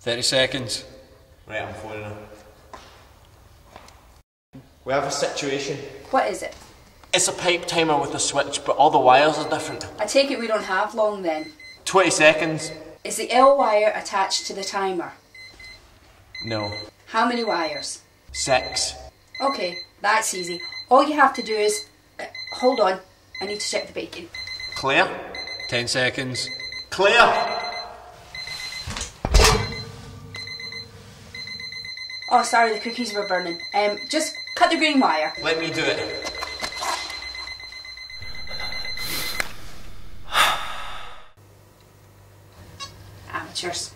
30 seconds. Right, I'm phoning her. We have a situation. What is it? It's a pipe timer with a switch, but all the wires are different. I take it we don't have long then. 20 seconds. Is the L wire attached to the timer? No. How many wires? Six. Okay, that's easy. All you have to do is. Uh, hold on, I need to check the bacon. Claire? 10 seconds. Claire! Oh, sorry, the cookies were burning. Um, just cut the green wire. Let me do it. Amateurs.